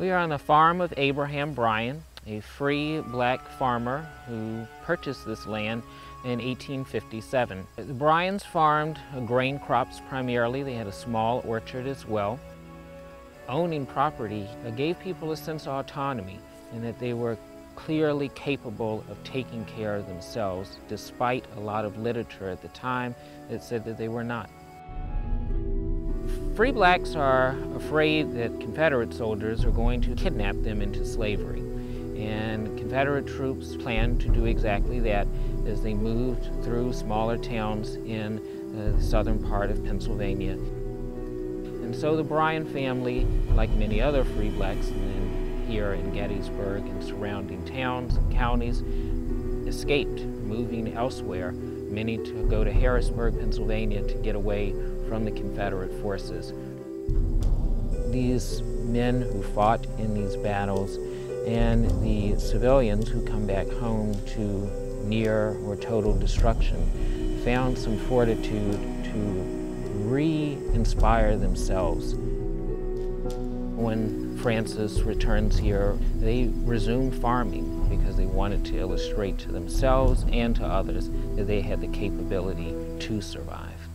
We are on the farm of Abraham Bryan, a free black farmer who purchased this land in 1857. The Bryans farmed grain crops primarily. They had a small orchard as well. Owning property gave people a sense of autonomy and that they were clearly capable of taking care of themselves, despite a lot of literature at the time that said that they were not. Free blacks are afraid that Confederate soldiers are going to kidnap them into slavery. And Confederate troops planned to do exactly that as they moved through smaller towns in uh, the southern part of Pennsylvania. And so the Bryan family, like many other free blacks here in Gettysburg and surrounding towns and counties, escaped, moving elsewhere, many to go to Harrisburg, Pennsylvania to get away from the Confederate forces. These men who fought in these battles and the civilians who come back home to near or total destruction found some fortitude to re-inspire themselves. When Francis returns here, they resume farming because they wanted to illustrate to themselves and to others that they had the capability to survive.